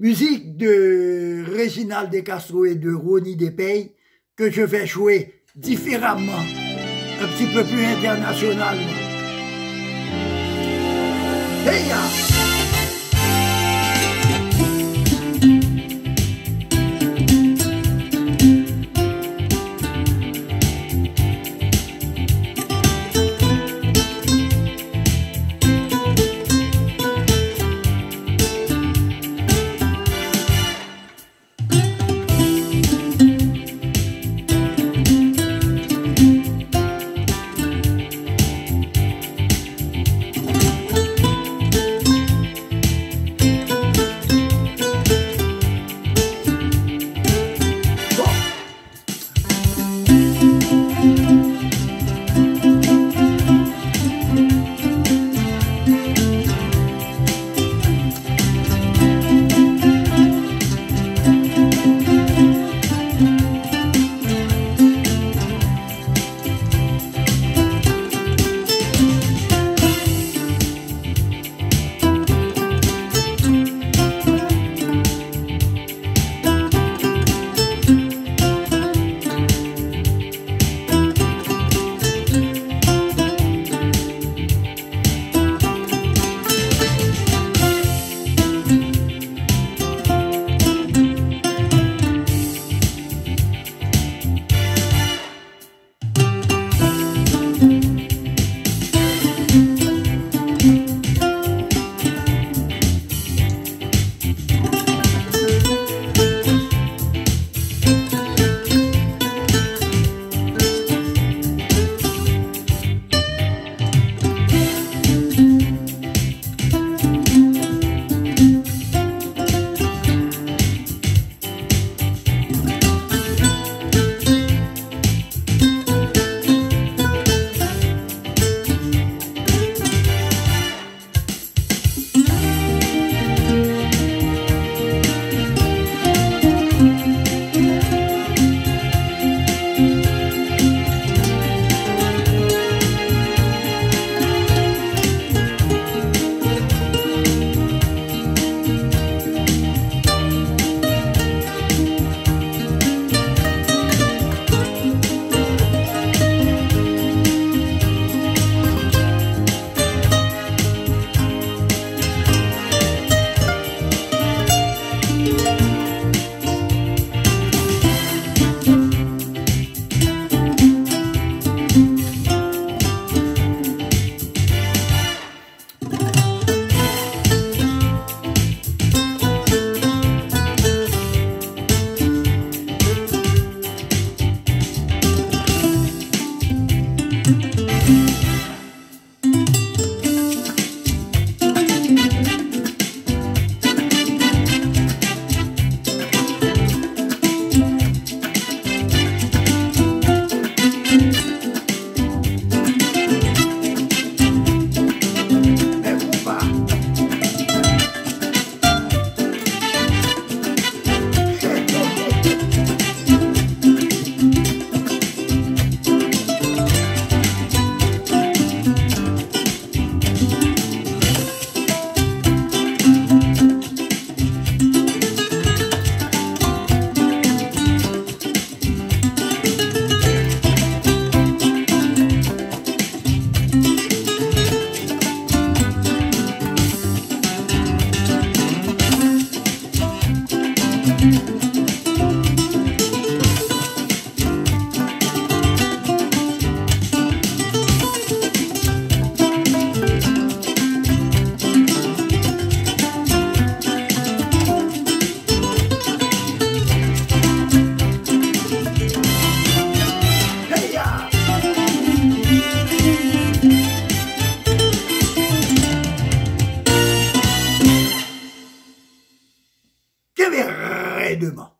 Musique de Réginald Castro et de Ronnie Despey que je vais jouer différemment, un petit peu plus internationalement. Hey ya! Demain.